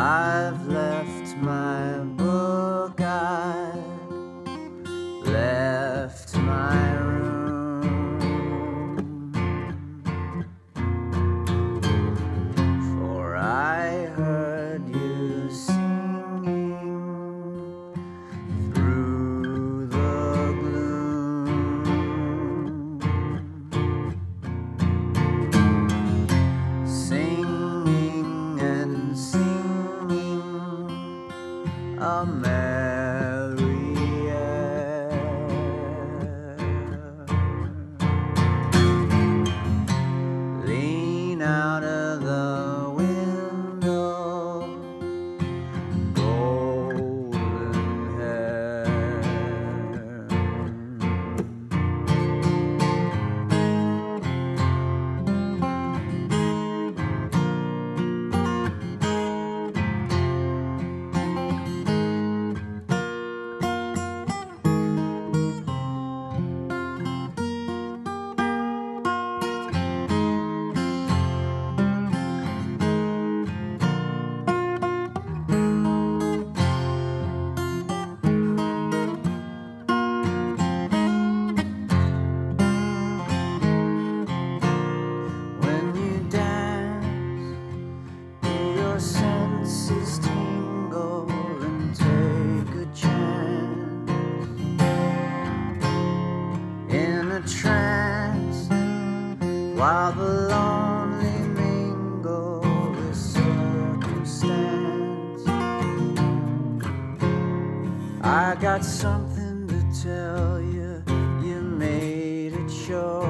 I've left my I got something to tell you. You made it sure.